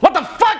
What the fuck?